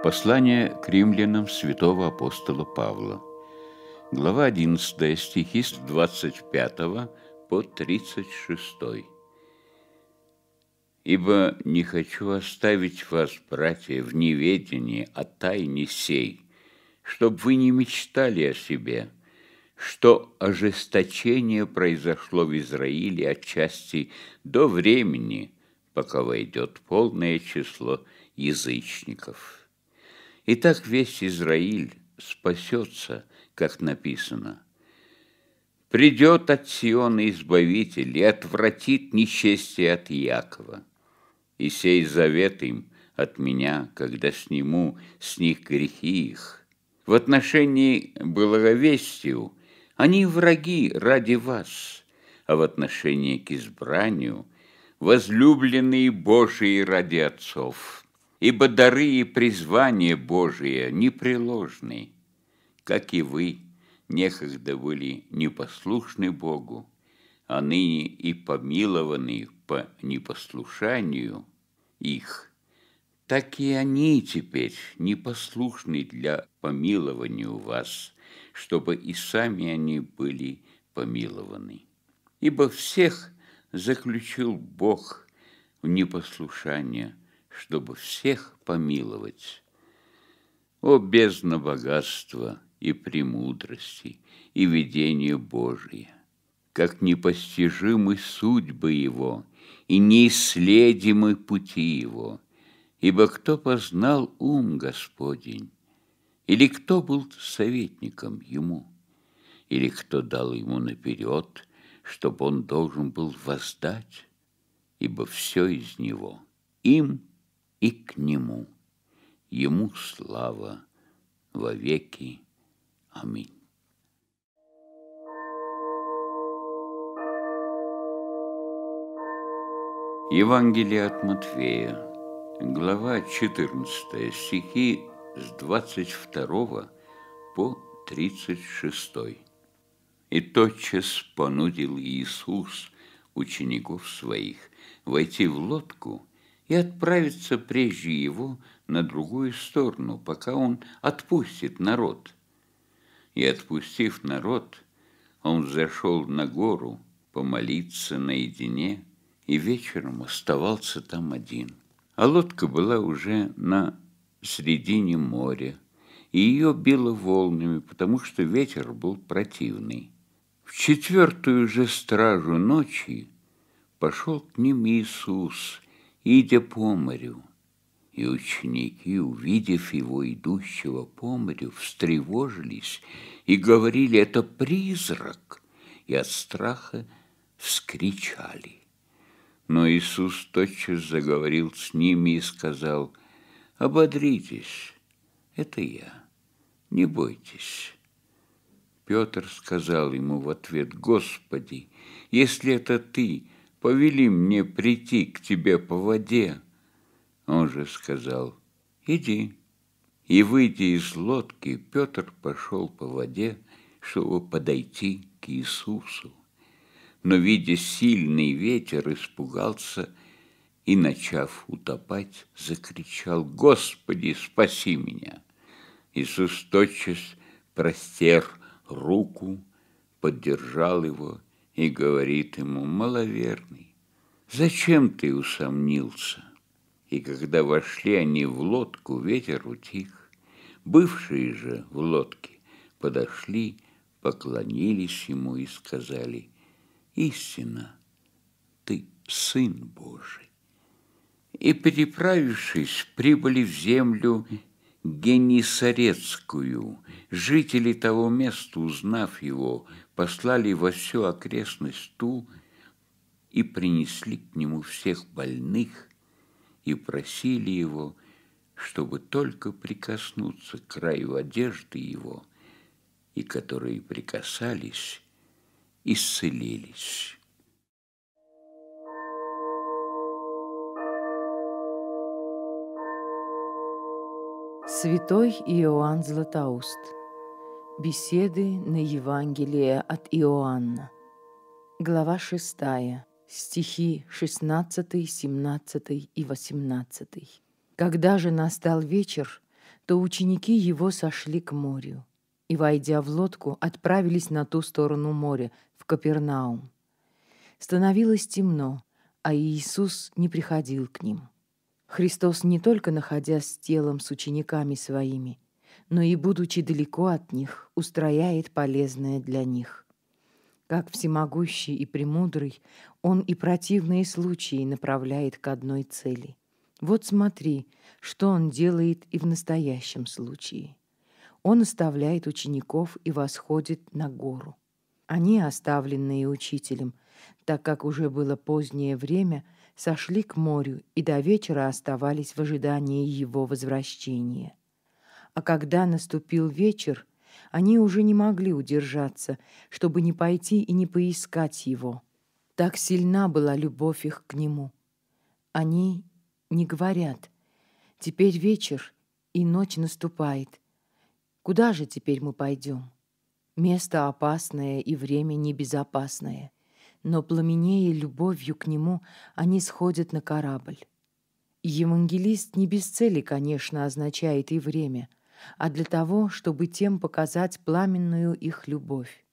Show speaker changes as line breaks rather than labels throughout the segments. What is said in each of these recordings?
Послание к римлянам святого апостола Павла. Глава 11, стихи с 25 по 36. «Ибо не хочу оставить вас, братья, в неведении о тайне сей, чтоб вы не мечтали о себе, что ожесточение произошло в Израиле отчасти до времени, пока войдет полное число язычников». Итак, весь Израиль спасется, как написано. Придет от Сиона Избавитель и отвратит несчастье от Якова. И сей завет им от меня, когда сниму с них грехи их. В отношении благовестию они враги ради вас, а в отношении к избранию возлюбленные Божии ради отцов ибо дары и призвания Божие непреложны, как и вы некогда были непослушны Богу, а ныне и помилованы по непослушанию их, так и они теперь непослушны для помилования вас, чтобы и сами они были помилованы. Ибо всех заключил Бог в непослушание – чтобы всех помиловать. О, бездна богатства и премудрости, и видение Божие! Как непостижимы судьбы Его, и неисследимы пути Его! Ибо кто познал ум Господень? Или кто был советником Ему? Или кто дал Ему наперед, чтобы Он должен был воздать? Ибо все из Него, им и к Нему. Ему слава во веки. Аминь. Евангелие от Матфея, глава 14, стихи с 22 по 36. И тотчас понудил Иисус учеников своих войти в лодку и отправиться прежде его на другую сторону, пока он отпустит народ. И отпустив народ, он зашел на гору помолиться наедине и вечером оставался там один. А лодка была уже на середине моря, и ее било волнами, потому что ветер был противный. В четвертую же стражу ночи пошел к ним Иисус – идя по морю. И ученики, увидев его, идущего по морю, встревожились и говорили, это призрак, и от страха вскричали. Но Иисус тотчас заговорил с ними и сказал, «Ободритесь, это я, не бойтесь». Петр сказал ему в ответ, «Господи, если это Ты, повели мне прийти к тебе по воде. Он же сказал, иди. И, выйдя из лодки, Петр пошел по воде, чтобы подойти к Иисусу. Но, видя сильный ветер, испугался и, начав утопать, закричал, «Господи, спаси меня!» Иисус тотчас простер руку, поддержал его и говорит ему, маловерный, зачем ты усомнился? И когда вошли они в лодку, ветер утих. Бывшие же в лодке подошли, поклонились ему и сказали, истина, ты Сын Божий. И, переправившись, прибыли в землю Генисарецкую. Жители того места, узнав его, послали во всю окрестность ту и принесли к нему всех больных и просили его, чтобы только прикоснуться к краю одежды его, и которые прикасались, исцелились.
Святой Иоанн Златоуст. Беседы на Евангелие от Иоанна. Глава 6. Стихи 16, 17 и 18. Когда же настал вечер, то ученики его сошли к морю и, войдя в лодку, отправились на ту сторону моря, в Капернаум. Становилось темно, а Иисус не приходил к ним. Христос не только находясь с телом с учениками своими, но и, будучи далеко от них, устрояет полезное для них. Как всемогущий и премудрый, Он и противные случаи направляет к одной цели. Вот смотри, что Он делает и в настоящем случае. Он оставляет учеников и восходит на гору. Они, оставленные учителем, так как уже было позднее время, сошли к морю и до вечера оставались в ожидании его возвращения. А когда наступил вечер, они уже не могли удержаться, чтобы не пойти и не поискать его. Так сильна была любовь их к нему. Они не говорят «Теперь вечер, и ночь наступает. Куда же теперь мы пойдем?» Место опасное и время небезопасное, но пламенея любовью к нему, они сходят на корабль. Евангелист не без цели, конечно, означает и время, а для того, чтобы тем показать пламенную их любовь.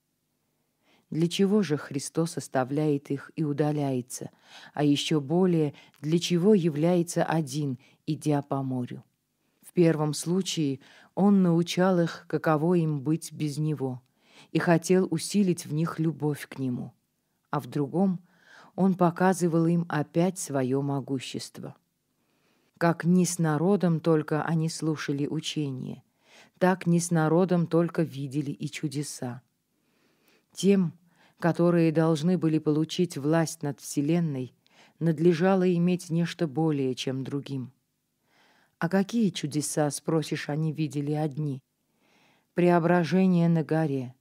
Для чего же Христос оставляет их и удаляется, а еще более, для чего является один, идя по морю? В первом случае Он научал их, каково им быть без Него – и хотел усилить в них любовь к Нему, а в другом Он показывал им опять свое могущество. Как не с народом только они слушали учение, так не с народом только видели и чудеса. Тем, которые должны были получить власть над Вселенной, надлежало иметь нечто более, чем другим. А какие чудеса, спросишь, они видели одни? Преображение на горе,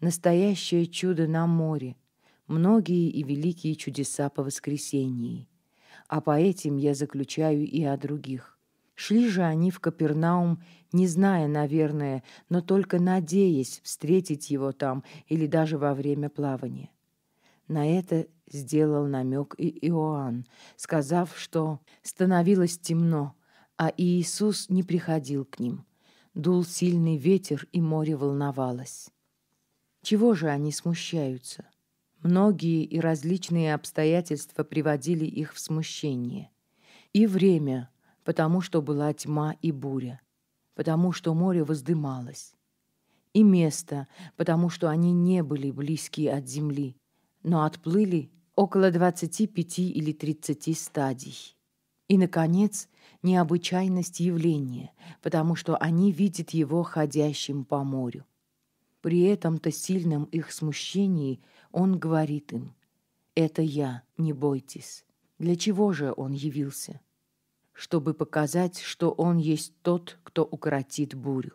настоящее чудо на море, многие и великие чудеса по воскресении. А по этим я заключаю и о других. Шли же они в Капернаум, не зная, наверное, но только надеясь встретить его там или даже во время плавания. На это сделал намек и Иоанн, сказав, что становилось темно, а Иисус не приходил к ним. Дул сильный ветер, и море волновалось. Чего же они смущаются? Многие и различные обстоятельства приводили их в смущение. И время, потому что была тьма и буря, потому что море воздымалось. И место, потому что они не были близкие от земли, но отплыли около 25 или 30 стадий. И, наконец, необычайность явления, потому что они видят его ходящим по морю. При этом-то сильном их смущении он говорит им, «Это я, не бойтесь». Для чего же он явился? Чтобы показать, что он есть тот, кто укоротит бурю.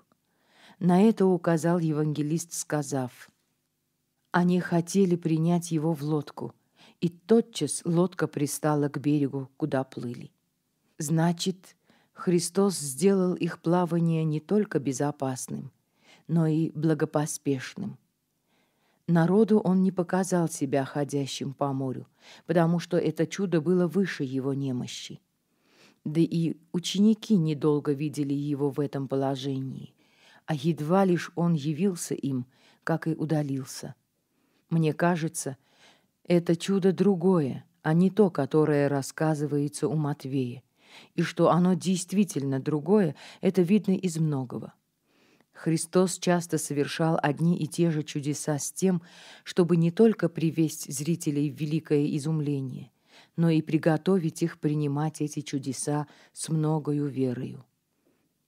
На это указал евангелист, сказав, «Они хотели принять его в лодку, и тотчас лодка пристала к берегу, куда плыли». Значит, Христос сделал их плавание не только безопасным – но и благопоспешным. Народу он не показал себя ходящим по морю, потому что это чудо было выше его немощи. Да и ученики недолго видели его в этом положении, а едва лишь он явился им, как и удалился. Мне кажется, это чудо другое, а не то, которое рассказывается у Матвея. И что оно действительно другое, это видно из многого. Христос часто совершал одни и те же чудеса с тем, чтобы не только привесть зрителей в великое изумление, но и приготовить их принимать эти чудеса с многою верою.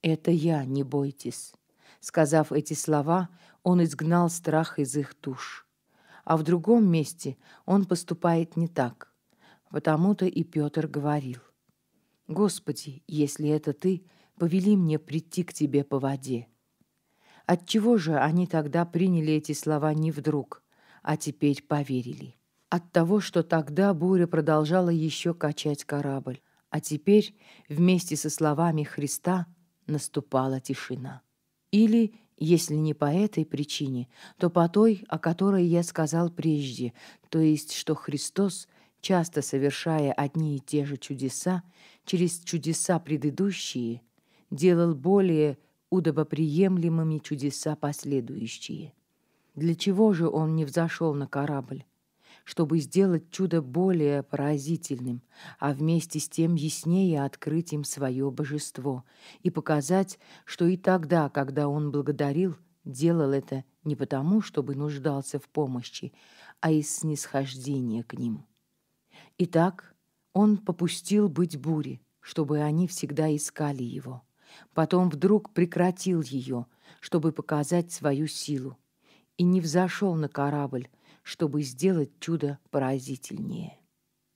«Это я, не бойтесь». Сказав эти слова, он изгнал страх из их душ. А в другом месте он поступает не так. Потому-то и Петр говорил, «Господи, если это Ты, повели мне прийти к Тебе по воде». Отчего же они тогда приняли эти слова не вдруг, а теперь поверили? От того, что тогда буря продолжала еще качать корабль, а теперь вместе со словами Христа наступала тишина. Или, если не по этой причине, то по той, о которой я сказал прежде, то есть, что Христос, часто совершая одни и те же чудеса, через чудеса предыдущие, делал более удобоприемлемыми чудеса последующие. Для чего же он не взошел на корабль? Чтобы сделать чудо более поразительным, а вместе с тем яснее открыть им свое божество и показать, что и тогда, когда он благодарил, делал это не потому, чтобы нуждался в помощи, а из снисхождения к ним. Итак, он попустил быть буре, чтобы они всегда искали его. Потом вдруг прекратил ее, чтобы показать свою силу, и не взошел на корабль, чтобы сделать чудо поразительнее.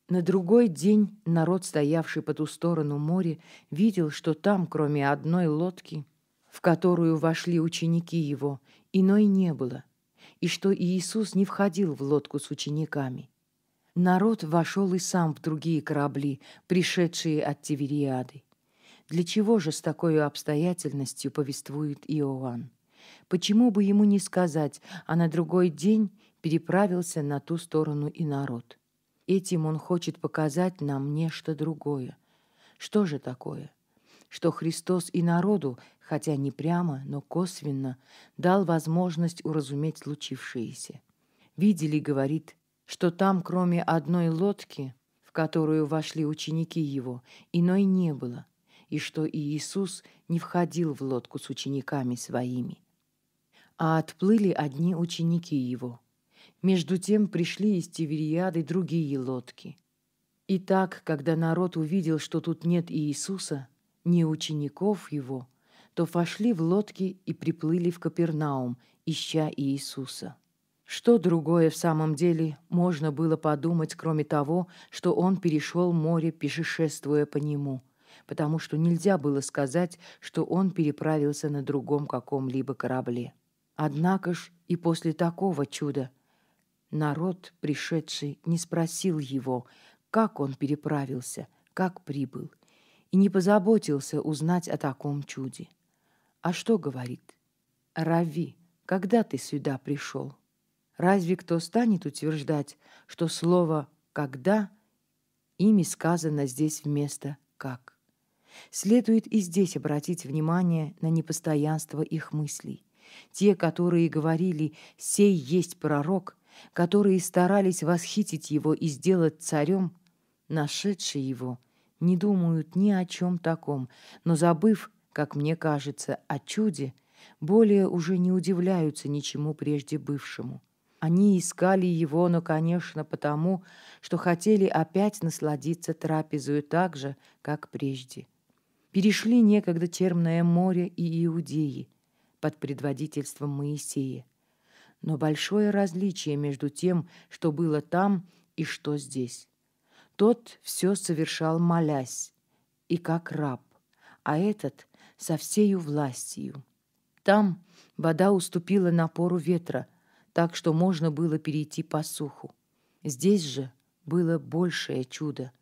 На другой день народ, стоявший по ту сторону моря, видел, что там, кроме одной лодки, в которую вошли ученики его, иной не было, и что Иисус не входил в лодку с учениками. Народ вошел и сам в другие корабли, пришедшие от Тивериады. Для чего же с такой обстоятельностью повествует Иоанн? Почему бы ему не сказать, а на другой день переправился на ту сторону и народ? Этим он хочет показать нам нечто другое. Что же такое? Что Христос и народу, хотя не прямо, но косвенно, дал возможность уразуметь случившееся. Видели, говорит, что там, кроме одной лодки, в которую вошли ученики его, иной не было, и что Иисус не входил в лодку с учениками своими. А отплыли одни ученики его. Между тем пришли из Тивериады другие лодки. И так, когда народ увидел, что тут нет Иисуса, ни учеников его, то вошли в лодки и приплыли в Капернаум, ища Иисуса. Что другое в самом деле можно было подумать, кроме того, что он перешел море, пешешествуя по нему, потому что нельзя было сказать, что он переправился на другом каком-либо корабле. Однако ж и после такого чуда народ, пришедший, не спросил его, как он переправился, как прибыл, и не позаботился узнать о таком чуде. А что говорит? «Рави, когда ты сюда пришел?» Разве кто станет утверждать, что слово «когда» ими сказано здесь вместо? Следует и здесь обратить внимание на непостоянство их мыслей. Те, которые говорили «сей есть пророк», которые старались восхитить его и сделать царем, нашедшие его, не думают ни о чем таком, но, забыв, как мне кажется, о чуде, более уже не удивляются ничему прежде бывшему. Они искали его, но, конечно, потому, что хотели опять насладиться трапезою так же, как прежде. Перешли некогда Черное море и Иудеи под предводительством Моисея. Но большое различие между тем, что было там и что здесь. Тот все совершал молясь, и как раб, а этот со всею властью. Там вода уступила напору ветра – так что можно было перейти по суху. Здесь же было большее чудо.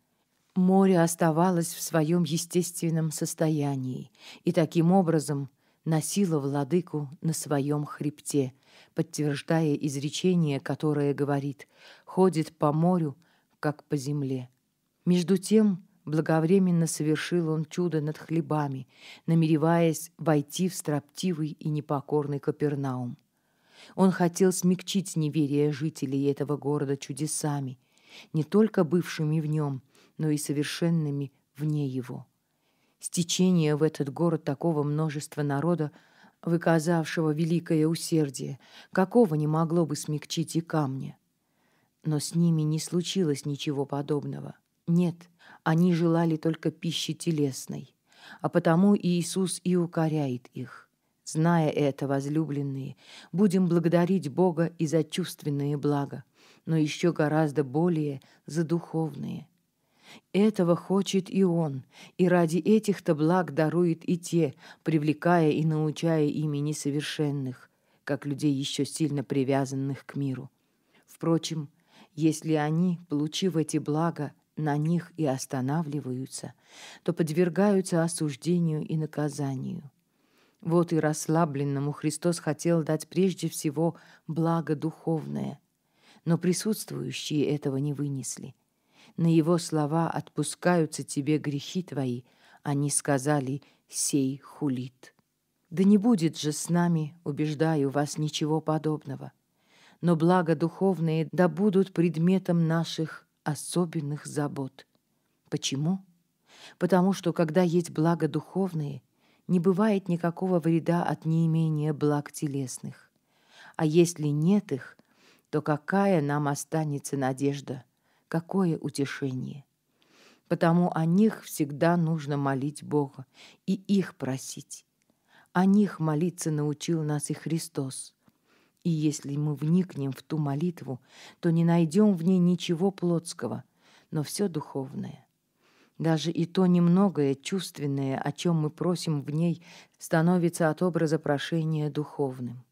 Море оставалось в своем естественном состоянии и таким образом носило владыку на своем хребте, подтверждая изречение, которое говорит «ходит по морю, как по земле». Между тем благовременно совершил он чудо над хлебами, намереваясь войти в строптивый и непокорный Капернаум. Он хотел смягчить неверие жителей этого города чудесами, не только бывшими в нем, но и совершенными вне его. Стечение в этот город такого множества народа, выказавшего великое усердие, какого не могло бы смягчить и камня. Но с ними не случилось ничего подобного. Нет, они желали только пищи телесной, а потому Иисус и укоряет их. Зная это, возлюбленные, будем благодарить Бога и за чувственные блага, но еще гораздо более за духовные. Этого хочет и Он, и ради этих-то благ дарует и те, привлекая и научая ими несовершенных, как людей еще сильно привязанных к миру. Впрочем, если они, получив эти блага, на них и останавливаются, то подвергаются осуждению и наказанию. Вот и расслабленному Христос хотел дать прежде всего благо духовное, но присутствующие этого не вынесли. На его слова «отпускаются тебе грехи твои», они сказали «сей хулит». Да не будет же с нами, убеждаю вас, ничего подобного. Но благо духовные да будут предметом наших особенных забот. Почему? Потому что, когда есть благо духовные, не бывает никакого вреда от неимения благ телесных. А если нет их, то какая нам останется надежда, какое утешение? Потому о них всегда нужно молить Бога и их просить. О них молиться научил нас и Христос. И если мы вникнем в ту молитву, то не найдем в ней ничего плотского, но все духовное. Даже и то немногое чувственное, о чем мы просим в ней, становится от образа прошения духовным.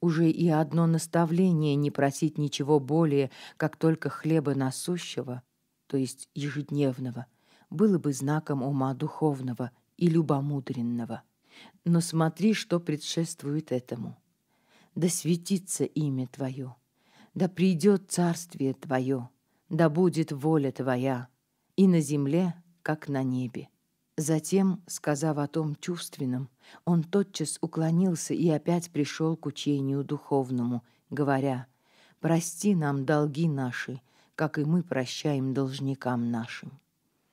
Уже и одно наставление не просить ничего более, как только хлеба насущего, то есть ежедневного, было бы знаком ума духовного и любомудренного. Но смотри, что предшествует этому. Да светится имя Твое, да придет царствие Твое, да будет воля Твоя, и на земле, как на небе. Затем, сказав о том чувственном, он тотчас уклонился и опять пришел к учению духовному, говоря, «Прости нам долги наши, как и мы прощаем должникам нашим».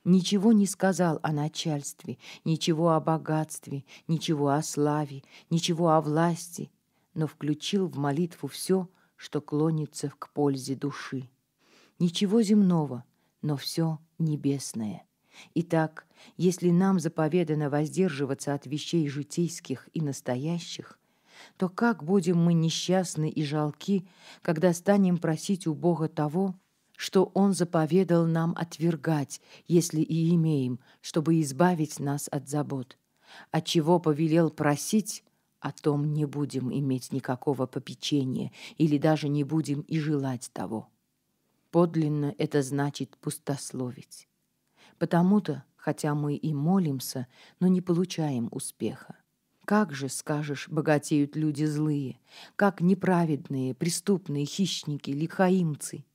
Ничего не сказал о начальстве, ничего о богатстве, ничего о славе, ничего о власти, но включил в молитву все, что клонится к пользе души. Ничего земного, но все небесное. Итак, если нам заповедано воздерживаться от вещей житейских и настоящих, то как будем мы несчастны и жалки, когда станем просить у Бога того, что Он заповедал нам отвергать, если и имеем, чтобы избавить нас от забот, а чего повелел просить, о том не будем иметь никакого попечения или даже не будем и желать того. Подлинно это значит пустословить. Потому-то, хотя мы и молимся, но не получаем успеха. Как же, скажешь, богатеют люди злые, как неправедные, преступные хищники, лихаимцы.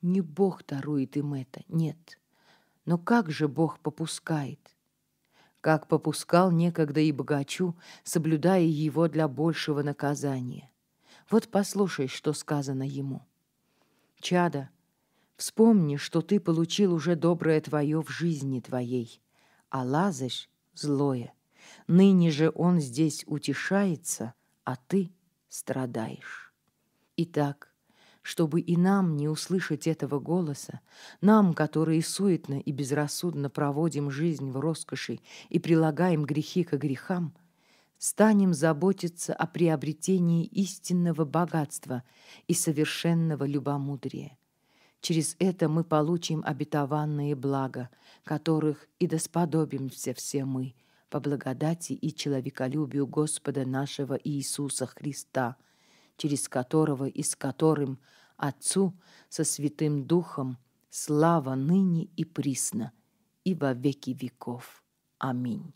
Не Бог дарует им это, нет. Но как же Бог попускает? Как попускал некогда и богачу, соблюдая его для большего наказания. Вот послушай, что сказано ему. Чада, Вспомни, что ты получил уже доброе твое в жизни твоей, а Лазарь — злое. Ныне же он здесь утешается, а ты страдаешь. Итак, чтобы и нам не услышать этого голоса, нам, которые суетно и безрассудно проводим жизнь в роскоши и прилагаем грехи к грехам, станем заботиться о приобретении истинного богатства и совершенного любомудрия. Через это мы получим обетованные блага, которых и досподобимся все мы по благодати и человеколюбию Господа нашего Иисуса Христа, через которого и с которым Отцу со Святым Духом слава ныне и присно и во веки веков. Аминь.